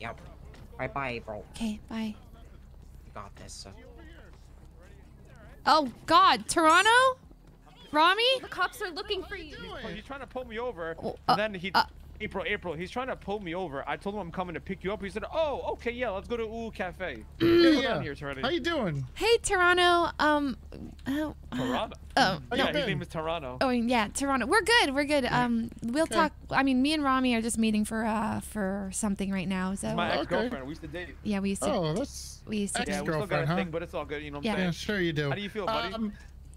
Yep. Bye bye, April. Okay, bye. You got this. Uh, Oh God, Toronto, Ramee. The cops are looking for you. Oh, he's trying to pull me over, Oh, and uh, then he. uh. April, April, he's trying to pull me over. I told him I'm coming to pick you up. He said, "Oh, okay, yeah, let's go to Uwu Cafe." Yeah, yeah. here, Serenity. How you doing? Hey, Toronto. Um. Oh. Toronto. Oh, How you yeah, his name is Toronto. Oh yeah, Toronto. We're good. We're good. Um, we'll Okay. talk. I mean, me and Ramee are just meeting for uh for something right now. So My ex-girlfriend. We used to date. yeah, we used to. Oh, that's We used to. Ex- Yeah, we still got a Ex-girlfriend, huh? thing, but it's all good. You know what I'm Yeah. yeah, sure you do. How do you feel, buddy? Um,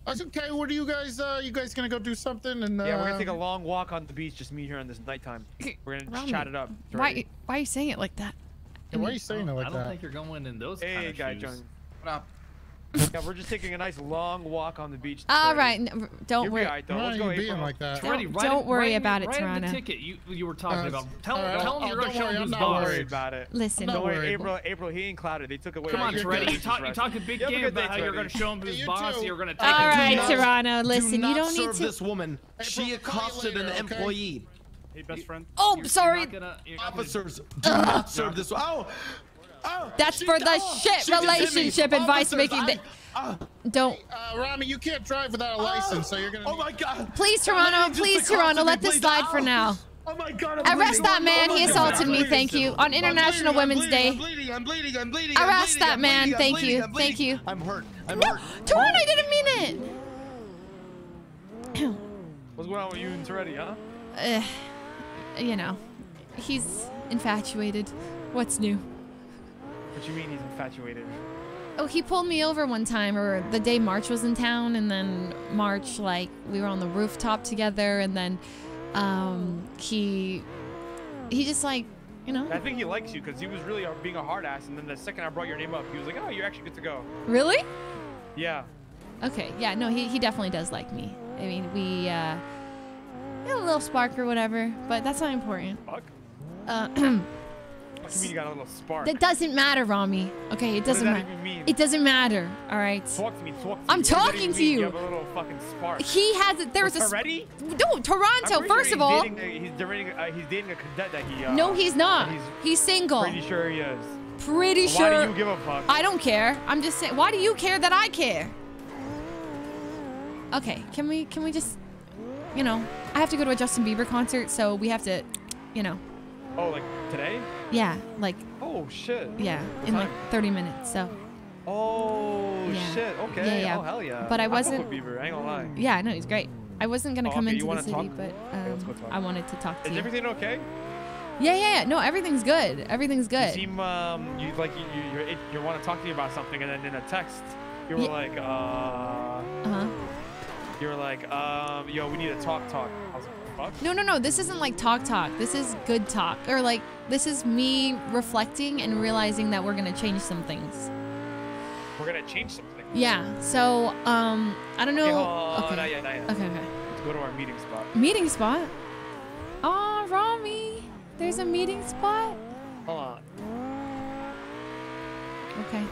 that's okay. What are you guys? Uh, you guys gonna go do something? And uh, yeah, we're gonna take a long walk on the beach, just me here on this nighttime. We're gonna just Ramee, chat it up. Why? Why are you saying it like that? Yeah, why are you saying it like that? I don't that? think you're going in those Hey, kind of guy shoes. John. what up? Yeah, we're just taking a nice long walk on the beach. All Serenity. right, n- don't You'll worry. alright, though. Why Let's go, being like that? Don't- Freddie, don't him- worry write him- about it, write Toronto. the ticket you you were talking Uh, about. Tell, uh, tell him oh, you're gonna don't show worry, I'm who's Don't boss. worry worried. about it. Listen. I'm Don't worry. April. April, he ain't clouded. They took away. Come on, your Toretto. You privileges, talk, you right? talk a big You game about how you're gonna show him who's You boss. You're gonna take All him right, Toronto. Listen, you don't need serve to. this woman. She I'll call you accosted an employee. Hey, best friend. Oh, sorry. You're not gonna, you're not gonna- Officers, do not serve this. Oh. That's for the oh, shit she just hit me. relationship advice making. I- th- ah, Don't. Uh, Ramee, you can't drive without a license, so you're gonna. Oh my God. Please, Toronto. just Please, Toronto. Let this please. slide for now. Oh my God. I'm Arrest bleeding. that man. Oh He assaulted God. me. Thank you. On International bleeding, Women's I'm Day. bleeding, I'm bleeding. I'm bleeding. I'm Arrest that man. Thank you. Thank you. I'm hurt. I'm hurt. Toronto, I didn't mean it. What's going on with you and Toretto, huh? Uh, you know, he's infatuated. What's new? What do you mean he's infatuated? Oh, he pulled me over one time, or the day March was in town, and then March, like, we were on the rooftop together, and then, um, he, he just like, you know, I think he likes you because he was really uh, being a hard ass, and then the second I brought your name up, he was like, "Oh, you're actually good to go." really? Yeah. Okay, yeah, no, he, he definitely does like me. I mean, we, uh, we had a little spark or whatever, but that's not important. Fuck. Uh, What you mean you got a little spark? that doesn't matter, Ramee. Okay, it does doesn't matter. It doesn't matter, all right? Talk to me. Talk to. I'm that talking to you. You have a little fucking spark. He has it. There's a. Already? No, Toronto. First of all, he's dating, he's dating, uh, he's dating a cadet that he. Uh, no, he's not. He's He's single. pretty sure he is. Pretty Why sure. do you give a fuck? I don't care. I'm just saying. Why do you care that I care? Okay, can we can we just, you know, I have to go to a Justin Bieber concert, so we have to, you know, Oh, like today? yeah, like Oh shit. yeah, What in like 30 minutes. So Oh Yeah. shit. Okay. Yeah, yeah. Oh hell yeah. But I wasn't- with Bieber. I ain't gonna lie. yeah, no, he's great. I wasn't gonna Oh, come okay, into the city, talk? but um, talk. I wanted to talk to Is you. everything okay? Yeah, yeah, yeah. No, everything's good. Everything's good. You seem um you like you you you want to talk to me about something and then in a text you were Yeah. like uh Uh huh. you were like um yo we need to talk talk. I was like fuck. No, no, no. This isn't like talk talk. This is good talk. Or like this is me reflecting and realizing that we're gonna change some things. We're gonna change something. Yeah. So, um, I don't know. Okay, hold okay. not yet, not yet. okay, okay. Let's go to our meeting spot. Meeting spot. Oh, Ramee. There's a meeting spot. Hold on. Okay.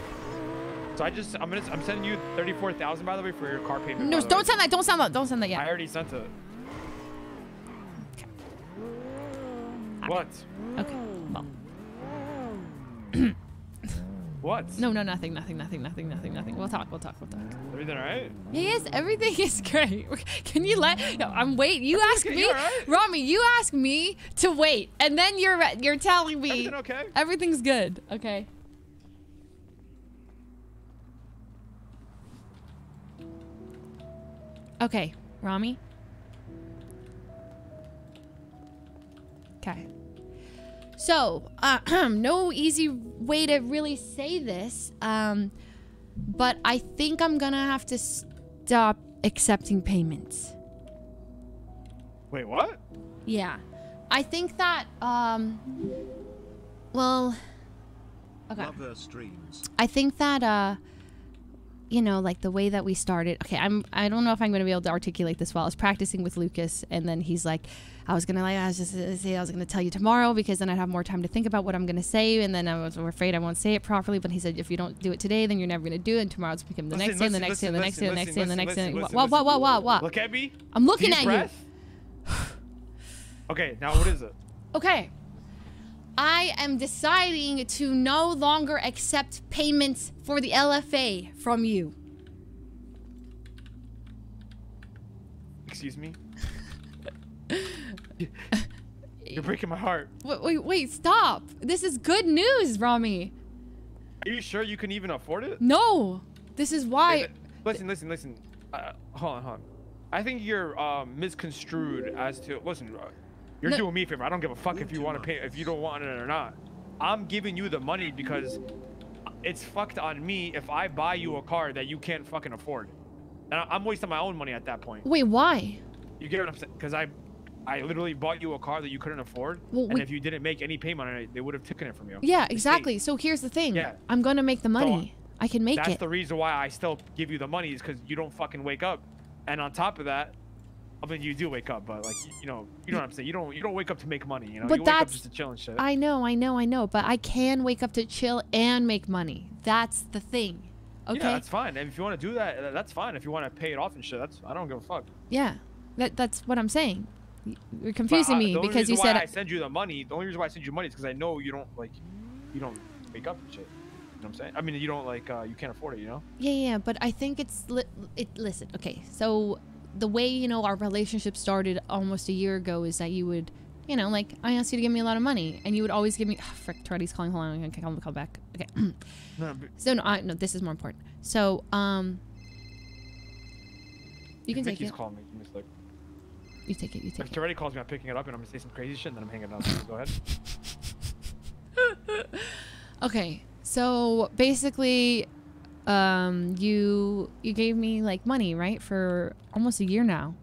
So I just I'm gonna I'm sending you thirty four thousand by the way for your car payment. No, don't send that. Don't send that. Don't send that yet. I already sent it. What? Okay. Well, What? no, no, nothing, nothing, nothing, nothing, nothing, nothing. We'll talk. We'll talk. We'll talk. Everything alright? Yes, everything is great. Can you let? No, I'm wait. You ask okay, me, you alright? Ramee. You ask me to wait, and then you're you're telling me Everything okay? everything's good. Okay. Okay, Ramee. Okay. So, uh, no easy way to really say this, um, but I think I'm gonna have to stop accepting payments. Wait, what? Yeah. I think that, um, well, okay. Love streams. I think that, uh, you know, like the way that we started. Okay, I'm. I don't know if I'm going to be able to articulate this well. I was practicing with Lucas, and then he's like, I was gonna like, I was just uh, say I was gonna tell you tomorrow because then I'd have more time to think about what I'm gonna say, and then I was afraid I won't say it properly. But he said, if you don't do it today, then you're never gonna do it, and tomorrow's become the next day, and the next day, and the next day, and the next day, and the next day. What? What? What? What? What? Look at me. I'm looking at breath. okay, now what is it? Okay. I am deciding to no longer accept payments for the LFA from you. Excuse me. You're breaking my heart. Wait, wait, wait, stop. This is good news, Ramee. Are you sure you can even afford it? No. This is why. Hey, Listen, listen, listen. Uh, hold on, hold on. I think you're um, misconstrued as to. Listen, uh, you're No- doing me a favor. I don't give a fuck if you want to pay, if you don't want it or not. I'm giving you the money because it's fucked on me if I buy you a car that you can't fucking afford. And I- I'm wasting my own money at that point. Wait, why? You get what I'm saying? Because I, I literally bought you a car that you couldn't afford, Well, and we- if you didn't make any payment on it, they would have taken it from you. Yeah, exactly. So here's the thing. Yeah. I'm gonna make the money. I can make That's it. That's the reason why I still give you the money is because you don't fucking wake up. And on top of that, I mean, you do wake up, but like, you, know, you know what I'm saying. You don't, you don't wake up to make money. You know, But you wake up that's- just to chill and shit. I know, I know, I know, but I can wake up to chill and make money. That's the thing. Okay. Yeah, that's fine. And if you want to do that, uh, that's fine. If you want to pay it off and shit, that's I don't give a fuck. Yeah, that that's what I'm saying. You're confusing But I- me the only because you reason said why I send you the money. The only reason why I send you money is because I know you don't like, you don't wake up and shit. You know what I'm saying? I mean, you don't like, uh, you can't afford it. You know? yeah, yeah, but I think it's li- it. Listen, okay, so the way you know our relationship started almost a year ago is that you would, you know, like I asked you to give me a lot of money, and you would always give me. Oh, frick, Toretti's calling. Hold on, I'm gonna call, call back. Okay. No, so no, I, no, this is more important. So um, you can take Mickey's it. calling me. A sec. You take it. You take If it. Toretti calls me, I'm picking it up and I'm gonna say some crazy shit, and then I'm hanging up. Go ahead. Okay, so basically, um, you you gave me like money, right, for almost a year now,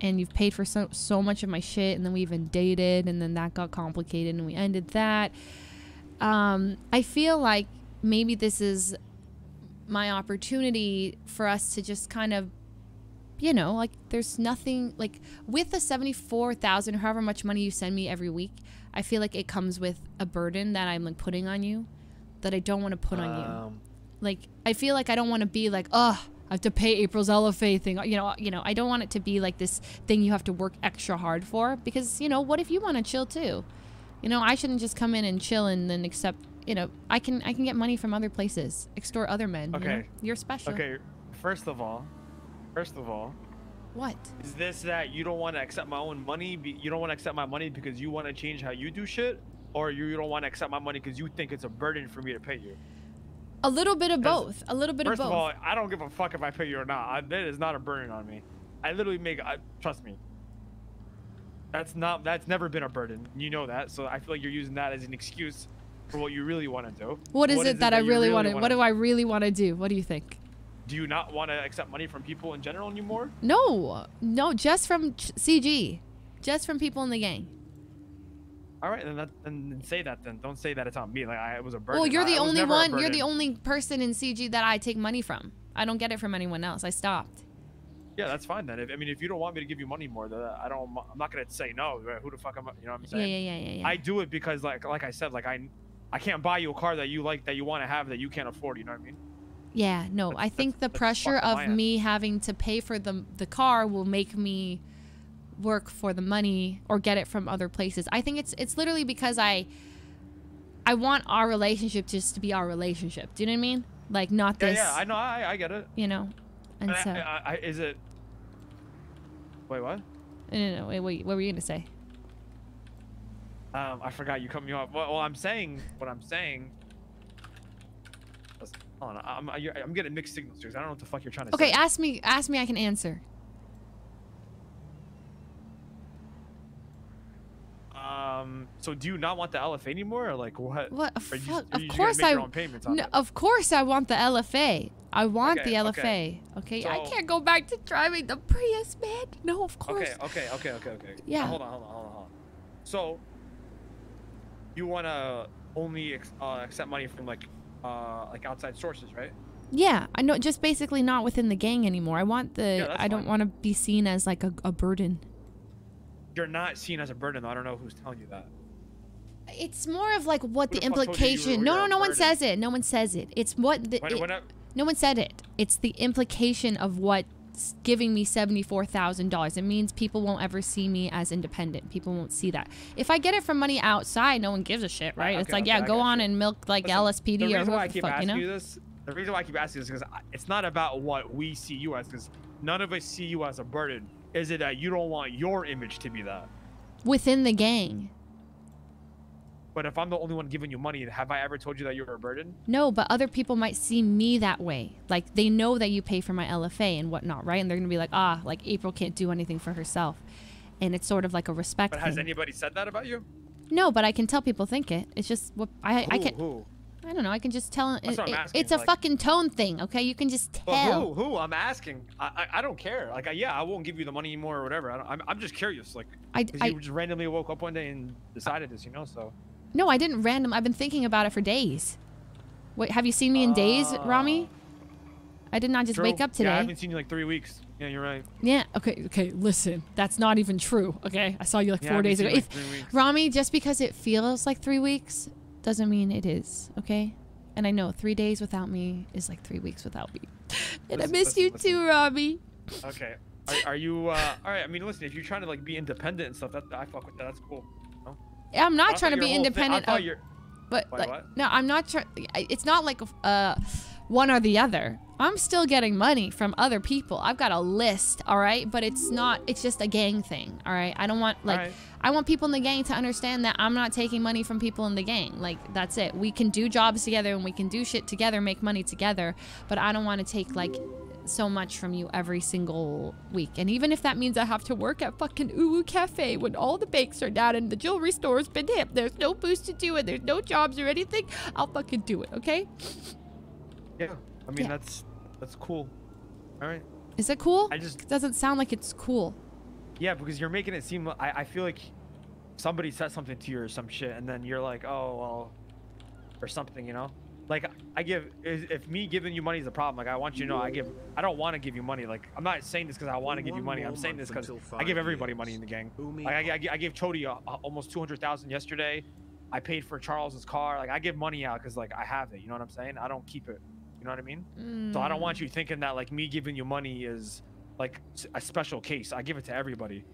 and you've paid for so so much of my shit, and then we even dated, and then that got complicated, and we ended that. Um, I feel like maybe this is my opportunity for us to just kind of you know, like there's nothing like with the 74,000 or however much money you send me every week, I feel like it comes with a burden that I'm like putting on you that I don't want to put on you. Like I feel like I don't want to be like, "Oh, I have to pay April's LFA thing." You know, you know, I don't want it to be like this thing you have to work extra hard for because, you know, what if you want to chill too? You know, I shouldn't just come in and chill and then accept, you know, I can I can get money from other places, extort other men, you know? Okay. You're special. Okay, first of all, first of all, What? is this that you don't want to accept my own money? Be, you don't want to accept my money because you want to change how you do shit, or you don't want to accept my money because you think it's a burden for me to pay you? A little bit of both. A little bit of both. First of all, I don't give a fuck if I pay you or not. I, that is not a burden on me. I literally make. I, trust me. That's not. That's never been a burden. You know that. So I feel like you're using that as an excuse for what you really want to do. what is it that, I you really want to? What do I really want to do? What do you think? Do you not want to accept money from people in general anymore? No, no, just from CG, just from people in the gang. All right, then, that, then say that. Then don't say that it's on me. Like I, it was a burden. Well, you're the it was only one. You're the only person in CG that I take money from. I don't get it from anyone else. I stopped. Yeah, that's fine then. If, I mean, if you don't want me to give you money more, then I don't. I'm not gonna say no. right? Who the fuck am I? You know what I'm saying? yeah, yeah, yeah, yeah. I do it because like like I said, like I I can't buy you a car that you like that you want to have that you can't afford. You know what I mean? yeah, no. That's- I think the pressure of me having to pay for the the car will make me work for the money or get it from other places. I think it's it's literally because I I want our relationship just to be our relationship. Do you know what I mean? Like not Yeah, this. yeah. I know. I, I get it. you know. And I- so I, I, is it? Wait, what? no, no, no, wait, wait, what were you gonna say? Um, I forgot you cut me off. Well, well I'm saying what I'm saying. Listen, Hold on, I'm, I'm, getting mixed signals here. I don't know what the fuck you're trying to Okay, say. ask me. Ask me. I can answer. Um, so do you not want the LFA anymore, or like what? What? Are you, are of course I. your own payments on No, of course I want the LFA. I want Okay, the LFA. okay. Okay, I can't go back to driving the Prius, man. No, of course. Okay, okay, okay, okay, okay. Yeah. Now, hold on, hold on, hold on, hold on. So, you wanna only uh, accept money from like, uh, like outside sources, right? Yeah, I know. Just basically not within the gang anymore. I want the. Yeah, I don't want to be seen as like a, a burden. You're not seen as a burden. though. I don't know who's telling you that. It's more of like what the the fuck told you you implication. No, no, no one says it. No one says it. It's what the. When, it- when I, no one said it. It's the implication of what giving me $74,000. It means people won't ever see me as independent. People won't see that. If I get it from money outside, no one gives a shit, right? it's like, okay, yeah, I go on you. and milk like Listen, LSPD the or reason why I whatever the keep fuck, you asking know? you this, the reason why I keep asking this is because it's not about what we see you as, because none of us see you as a burden. Is it that you don't want your image to be that? Within the gang. But if I'm the only one giving you money, have I ever told you that you're a burden? No, but other people might see me that way. Like they know that you pay for my LFA and whatnot, right? And they're gonna be like, ah, like April can't do anything for herself, and it's sort of like a respect But has thing. anybody said that about you? no, but I can tell people think it. It's just what I I Who? can. Who? I don't know. I can just tell. It, That's what I'm it- asking, it's a like- fucking tone thing, okay? You can just tell. who? Who? I'm asking. I, I I don't care. Like I, yeah, I won't give you the money anymore or whatever. I don't, I'm I'm just curious. Like I, 'cause I you just randomly woke up one day and decided this, you know? So. No, I didn't random. I've been thinking about it for days. Wait, have you seen me in days, Ramee? I did not just wake up today. Yeah, I haven't seen you like three weeks. Yeah, you're right. Yeah. Okay. Okay. Listen, that's not even true. Okay. I saw you like Yeah, four days ago. like, If three weeks. Ramee, just because it feels like three weeks, doesn't mean it is. Okay. And I know three days without me is like three weeks without me. And Listen, I miss listen, you listen. too, Ramee. Okay. Are, are you? uh All right. I mean, listen. If you're trying to like be independent and stuff, that I fuck with that. That's cool. I'm not trying to be thing- independent thought of, but Wait, like, what? no, I'm not trying. It's not like uh, one or the other. I'm still getting money from other people. I've got a list, all right, but it's not. It's just a gang thing, all right. I don't want like Alright. I want people in the gang to understand that I'm not taking money from people in the gang. Like that's it. We can do jobs together and we can do shit together, make money together, but I don't want to take like so much from you every single week. And even if that means I have to work at fucking Uwu Cafe when all the bakes are down and the jewelry store's been hip, there's no boost to do it, there's no jobs or anything, I'll fucking do it, okay? Yeah. I mean, Yeah. that's that's cool. All right. Is it cool? I just- It doesn't sound like it's cool. Yeah, because you're making it seem. I I feel like somebody said something to you or some shit, and then you're like, oh well, or something, you know. Like I give if me giving you money is a problem. Like I want you to know I give. I don't want to give you money. Like I'm not saying this because I want to give you money. I'm saying this because I give everybody years. money in the gang. Like I, I, I gave Chody uh, uh, almost two hundred thousand yesterday. I paid for Charles's car. Like I give money out because like I have it. You know what I'm saying? I don't keep it. You know what I mean? So I don't Mm. want you thinking that like me giving you money is like a special case. I give it to everybody.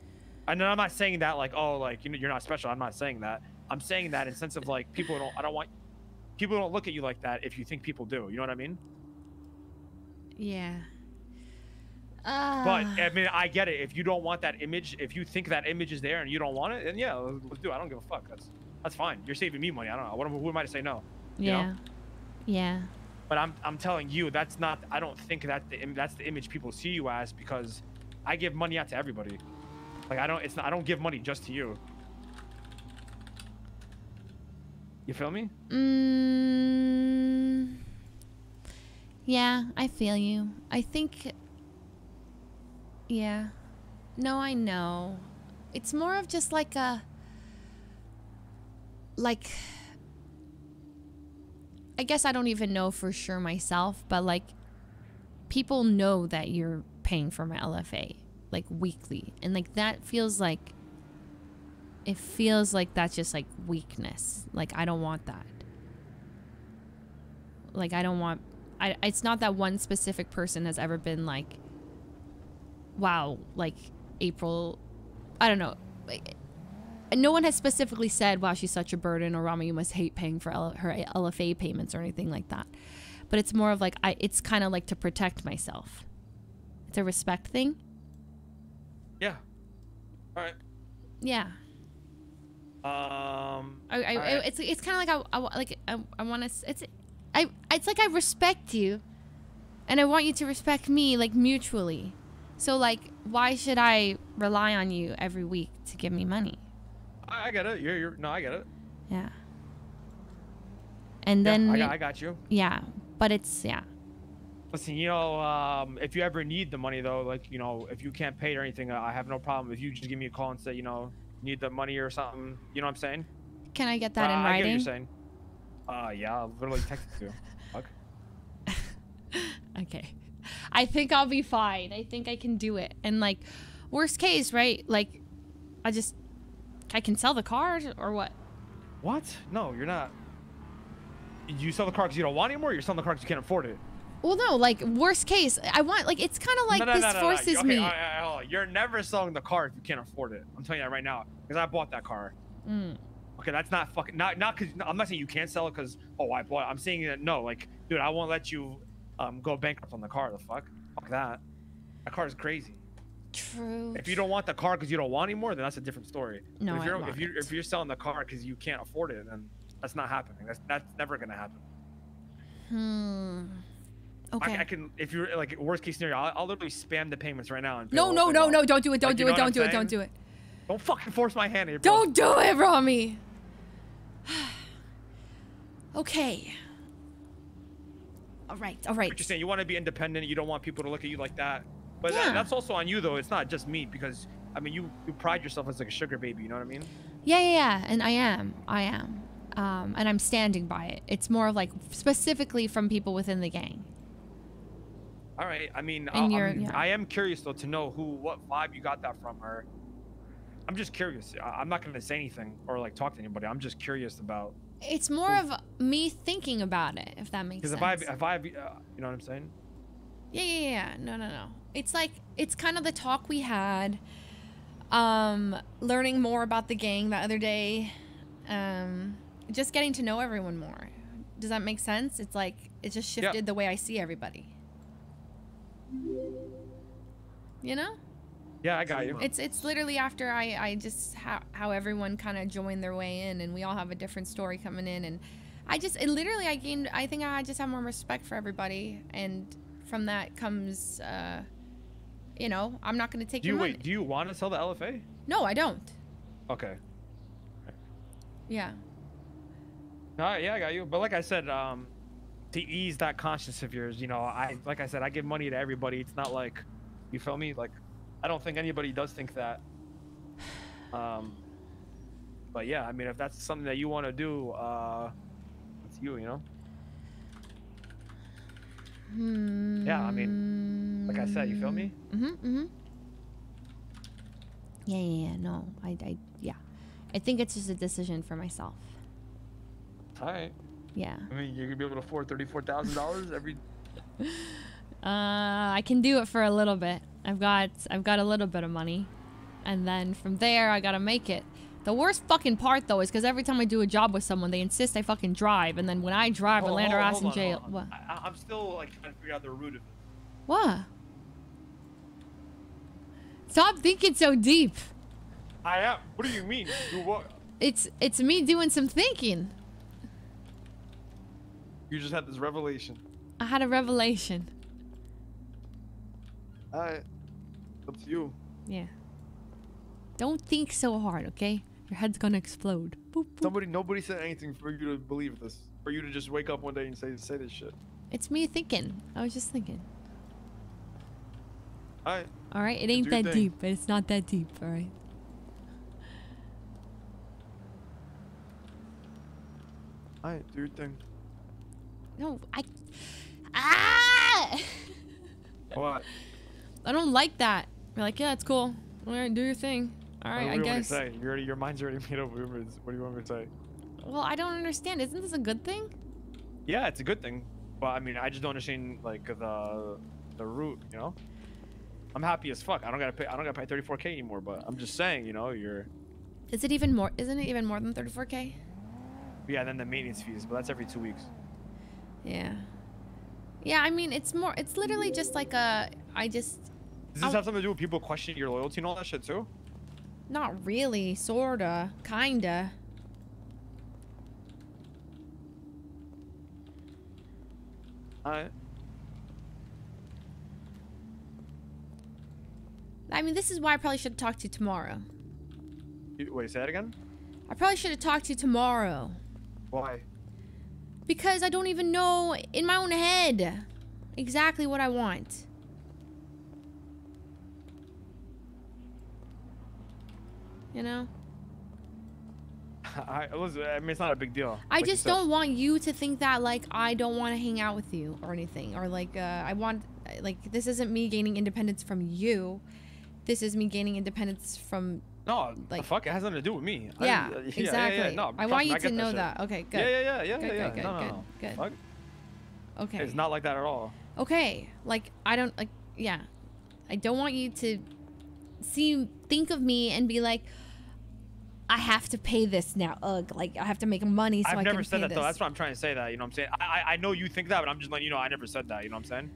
And then I'm not saying that like oh like you know you're not special. I'm not saying that. I'm saying that in sense of like people don't. I don't want people don't look at you like that if you think people do. You know what I mean? Yeah. But Uh, I mean I get it. If you don't want that image, if you think that image is there and you don't want it, then yeah, let's do it. I don't give a fuck. That's that's fine. You're saving me money. I don't know. What who am I to say no? you know? yeah. Yeah. But I'm I'm telling you that's not. I don't think that the that's the image people see you as because I give money out to everybody. Like I don't. It's not. I don't give money just to you. You feel me? Mm, yeah, I feel you. I think. Yeah. No, I know. It's more of just like a. Like. I guess I don't even know for sure myself, but like. People know that you're paying for my LFA, like weekly. And like that feels like it feels like that's just like weakness. Like I don't want that. Like I don't want I it's not that one specific person has ever been like wow, like April I don't know. Like no one has specifically said, "Wow, she's such a burden," or "Rama, you must hate paying for L- her LFA payments" or anything like that. But it's more of like I. It's kind of like to protect myself. It's a respect thing. Yeah. All right. Yeah. Um. I, I, right. it's it's kind of like I, I like I, I want to it's I it's like I respect you and I want you to respect me like mutually. So like why should I rely on you every week to give me money? I, I get it. You're. You're. No, I get it. Yeah. And Yeah, then I got. I got you. yeah, but it's yeah. Listen, you know, um, if you ever need the money though, like you know, if you can't pay it or anything, I have no problem. If you just give me a call and say, you know, need the money or something, you know what I'm saying? Can I get that Uh, in I get what writing? you're saying. Uh, yeah, I'll literally text it to you. Fuck. Okay. I think I'll be fine. I think I can do it. And like worst case, right? Like I just I can sell the car or what? What? No, you're not. You sell the car because you don't want it anymore. Or you're selling the car because you can't afford it. Well, no, like worst case, I want like it's kind of like No, no, this no, no, no. forces okay, me. all right, all right. You're never selling the car if you can't afford it. I'm telling you that right now because I bought that car. Mm. Okay, that's not fucking not not because I'm not saying you can't sell it because oh I bought. It. I'm saying that no, like dude, I won't let you um go bankrupt on the car. The fuck, fuck that. That car is crazy. True. If you don't want the car because you don't want anymore, then that's a different story. But No, if I you're want if you if you're selling the car because you can't afford it, then that's not happening. That's that's never gonna happen. Hmm. I, Okay. I can if you're like worst case scenario, I'll, I'll literally spam the payments right now. And no, no, no, no! Don't do it! Don't Like, do it! Don't do it! Don't do it! Don't fucking force my hand here. bro. Don't do it, Ramee. okay. All right. All right. What you're saying, you want to be independent. You don't want people to look at you like that. But that- that's also on you, though. It's not just me because I mean, you you pride yourself as like a sugar baby. You know what I mean? Yeah, yeah, yeah. And I am. I am. Um, and I'm standing by it. It's more of like specifically from people within the gang. All right. I mean, I, yeah. I am curious though to know who, what vibe you got that from, her. I'm just curious. I, I'm not gonna say anything or like talk to anybody. I'm just curious about It's more of me thinking about it, if that makes sense. because if I if I uh, you know what I'm saying? Yeah, yeah, yeah. No, no, no. It's like it's kind of the talk we had. Um, learning more about the gang the other day. Um, just getting to know everyone more. Does that make sense? It's like it just shifted the way I see everybody. You know? Yeah, I got you. It's it's literally after I I just how how everyone kind of joined their way in and we all have a different story coming in and I just it literally I gained I think I just have more respect for everybody and from that comes uh you know I'm not gonna take Do your you money. wait? Do you want to sell the LFA? No, I don't. Okay. Yeah. All right, yeah, I got you. But like I said, um, to ease that conscience of yours, you know, I like I said, I give money to everybody. It's not like, you feel me? Like, I don't think anybody does think that. Um, but yeah, I mean, if that's something that you want to do, uh, it's you, you know. Hmm. Yeah, I mean, like I said, you feel me? Mhm. Mhm. Yeah, yeah, yeah. No, I, I, yeah. I think it's just a decision for myself. All right. Yeah. I mean, you're gonna be able to afford thirty-four thousand dollars every. Uh, I can do it for a little bit. I've got I've got a little bit of money, and then from there I gotta make it. The worst fucking part though is because every time I do a job with someone, they insist I fucking drive, and then when I drive, I Hold- land our ass in jail. What? I, I'm still like trying to figure out the root of it. What? Stop thinking so deep. I am. What do you mean? You what? It's it's me doing some thinking. You just had this revelation. I had a revelation. All right. Up to you. Yeah. Don't think so hard, okay? Your head's gonna explode. Boop, boop. Somebody, nobody said anything for you to believe this. For you to just wake up one day and say say this shit. It's me thinking. I was just thinking. All right. All right, it ain't that thing. deep, but it's not that deep. All right. All right. Do your thing. No, I. Ah! What? I don't like that. You're like, yeah, it's cool. All right, do your thing. All right, what I do you guess. Want me to say? You already, your mind's already made up. What do you want what do you want me to say? Well, I don't understand. Isn't this a good thing? Yeah, it's a good thing, but I mean, I just don't understand like the the root. You know, I'm happy as fuck. I don't gotta pay. I don't gotta pay 34k anymore. But I'm just saying, you know, you're Is it even more? Isn't it even more than 34k? yeah. Then the maintenance fees, but that's every two weeks. Yeah. Yeah, I mean, it's more. It's literally just like a. I just. Does this I'll- have something to do with people questioning your loyalty and all that shit too? Not really. Sorta. Kinda. All right. I mean, this is why I probably should have talked to you tomorrow. Wait, say that again. I probably should have talked to you tomorrow. Why? Because I don't even know in my own head exactly what I want. You know? I, listen, I mean, it's not a big deal. I Like just don't want you to think that like I don't want to hang out with you or anything or like uh, I want like this isn't me gaining independence from you. This is me gaining independence from No, like- the fuck, it has nothing to do with me. I- yeah, exactly. no, I want you get to know shit. that. Okay, good. Yeah, yeah, yeah, yeah, Good, yeah. good, no, good, no, no. good, good. Fuck. Okay. It's not like that at all. okay, like I don't like yeah. I don't want you to see think of me and be like I have to pay this now. Ugh, like I have to make money so I've I never can said pay that this. though. That's what I'm trying to say. That you know what I'm saying. I, I I know you think that, but I'm just letting you know I never said that. You know what I'm saying?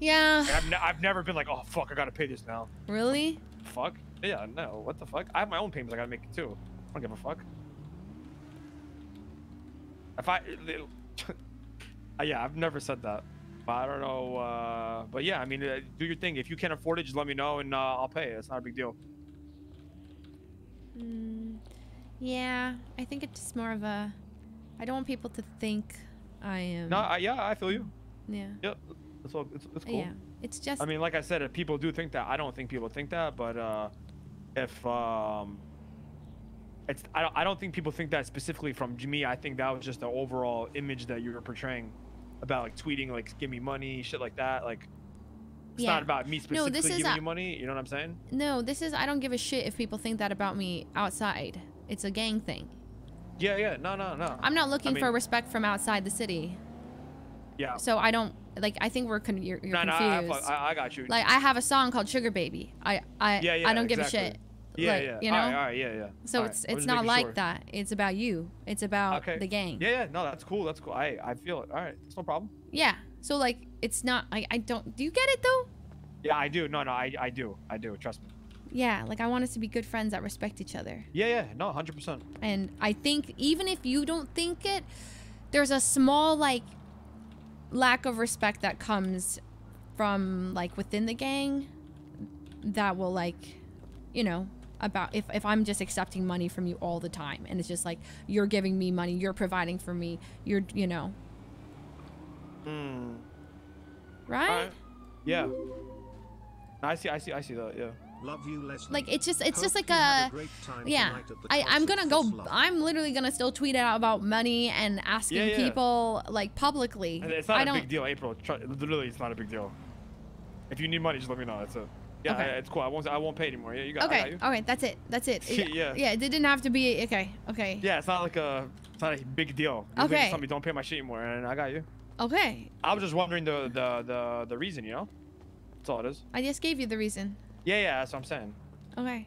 yeah. I've, ne- I've never been like, oh fuck, I gotta pay this now. Really? Fuck. Yeah, no. What the fuck? I have my own payments I gotta make too. I don't give a fuck. If I, yeah, I've never said that. But I don't know. Uh, but yeah, I mean, uh, do your thing. If you can't afford it, just let me know and uh, I'll pay. It's not a big deal. Mm, yeah, I think it's just more of a. I don't want people to think I am. No, I, yeah, I feel you. Yeah. Yep. It's all. It's, it's cool. Yeah. It's just. I mean, like I said, if people do think that, I don't think people think that, but uh, if um, it's I don't, I don't think people think that specifically from me. I think that was just the overall image that you were portraying about like tweeting like give me money, shit like that. Like it's Yeah. not about me No, specifically this is giving a- you money. You know what I'm saying? no, this is. I don't give a shit if people think that about me outside. It's a gang thing. Yeah, yeah. No, no, no. I'm not looking for mean- respect from outside the city. yeah. So I don't like. I think we're con- you're, you're no, no, I, confused. I, I got you. like I have a song called Sugar Baby. I I yeah, yeah. I don't give a shit. Yeah, like, yeah. You know. All right, all right, yeah, yeah. So All right, it's I'm it's not like sure. that. It's about you. It's about Okay. the gang. Yeah, yeah. No, that's cool. That's cool. I I feel it. All right, it's no problem. Yeah. So like it's not. I I don't. Do you get it though? Yeah, I do. No, no, I I do. I do. Trust me. Yeah. Like I want us to be good friends that respect each other. Yeah, yeah. No, hundred percent. And I think even if you don't think it, there's a small like lack of respect that comes from like within the gang that will like, you know, about if, if I'm just accepting money from you all the time and it's just like you're giving me money, you're providing for me, you're you know, Hmm. right? Alright. Yeah. I see. I see. I see that. Yeah. Love you, Leslie. Like it's just it's Hope just like you had a great time yeah. tonight at the I I'm gonna go. for I'm literally gonna still tweet out about money and asking Yeah, yeah. people like publicly. And It's not I a don't. big deal, April. Try, literally, it's not a big deal. If you need money, just let me know. That's it. Yeah, Okay. I- it's cool. I won't. I won't pay anymore. Yeah, you got. I Okay. got you. All right. That's it. That's it. Yeah. Yeah. It didn't have to be. Okay. Okay. Yeah, it's not like a. It's not a big deal. You Okay. Just tell me don't pay my shit anymore, and I got you. Okay. I was just wondering the the the the reason, you know. That's all it is. I just gave you the reason. Yeah, yeah. That's what I'm saying. Okay.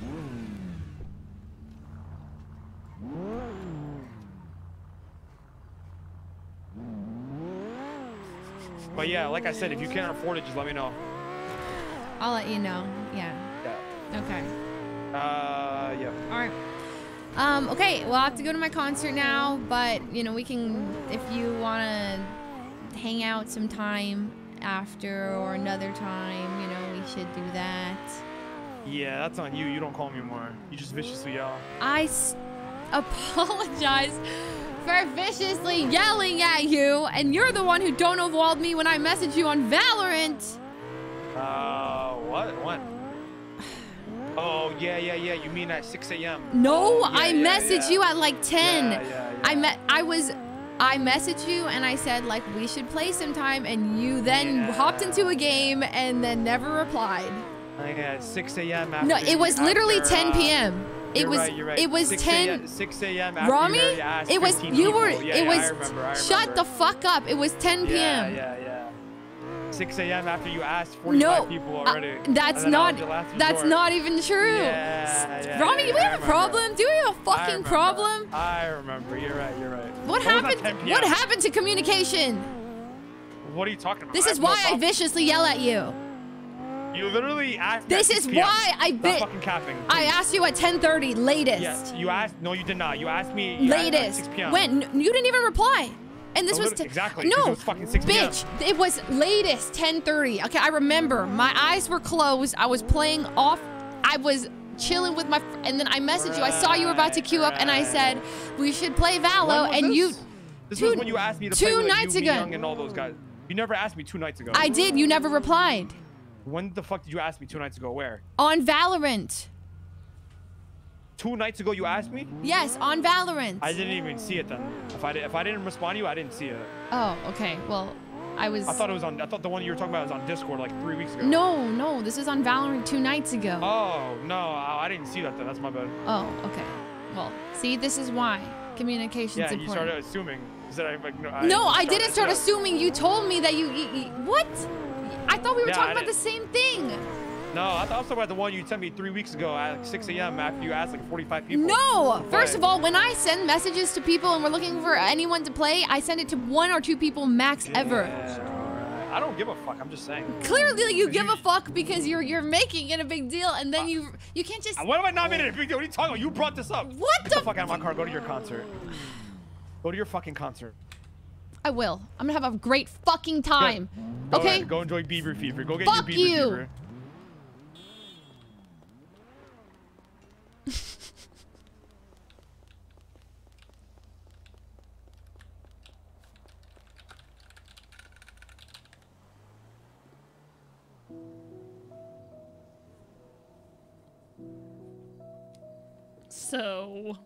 Mm. Mm. But yeah, like I said, if you can't afford it, just let me know. I'll let you know. Yeah. Yeah. Okay. Uh, yeah. All right. Um. Okay. Well, I have to go to my concert now, but you know we can if you wanna hang out sometime after or another time. You know we should do that. Yeah, that's on you. You don't call me more. You just viciously yell. I s- apologize for viciously yelling at you, and you're the one who don't walled me when I messaged you on Valorant. Uh, what? When? Oh, yeah, yeah, yeah. You mean at 6 a.m.? No, Oh, yeah, I yeah, messaged yeah. you at like 10. Yeah, yeah, I met I was I messaged you and I said like we should play sometime and you then hopped into a game and then never replied. I at 6 a.m. No, it was literally after, 10 uh, p.m. It you're was right, right. it was 6 10 6 a.m. Ramee, it was 15 you were. Yeah, it yeah, was I remember, I shut the fuck up. It was 10 p.m. Yeah, yeah, yeah. 6 a.m. after you asked 45 No, people uh, already. that's then I not was the last that's not even true. Yeah, yeah, Ramee, do we have a problem? Do we have a fucking remember. problem? I remember. You're right. You're right. What was at happened? What happened to communication? What are you talking about? This I is have no why I viciously yell at you. You literally asked. This is p.m. why I bit- fucking capping. I asked you at 10:30 latest. Yes, you asked. No, you did not. You asked me. you asked at latest. 6 p.m. When you didn't even reply. And this was exactly, No, it was fucking 6 p.m. bitch. It was latest 10:30. Okay, I remember. My eyes were closed. I was playing off. I was chilling with my fr- and then I messaged you. I saw you were about to queue up, and I said we should play Valo, and this? you. This two- was when you asked me to two play with nights you, Me ago. Young, and all those guys. You never asked me two nights ago. I did. You never replied When the fuck did you ask me two nights ago? Where? on Valorant. Two nights ago you asked me? Yes, on Valorant. I didn't even see it then. If I did, if I didn't respond to you, I didn't see it. Oh, okay. Well, I was. I thought it was on. I thought the one you were talking about was on Discord like three weeks ago. No, no, this is on Valorant two nights ago. Oh no, I, I didn't see that. Then that's my bad. Oh, okay. Well, see, this is why communication's Yeah, you important. started assuming. Is that I like no? I, no, I didn't start assuming. You told me that you, you, you- what? I thought we were talking about the same thing. No, I thought I was talking about the one you sent me three weeks ago at like 6 a.m. after you asked like 45 people. No! First of all, when I send messages to people and we're looking for anyone to play, I send it to one or two people max ever. Yeah, alright. I don't give a fuck. I'm just saying. Clearly, you give a fuck because you're you're making it a big deal, and then you you can't just. What am I not making it a big deal? What are you talking about? You brought this up. What Get the the fuck out of my car. Go to your concert. Go to your fucking concert. I will. I'm gonna have a great fucking Go- time. Go okay. ahead, Go enjoy Beaver Fever. Go get Fuck your Beaver you. Fever. So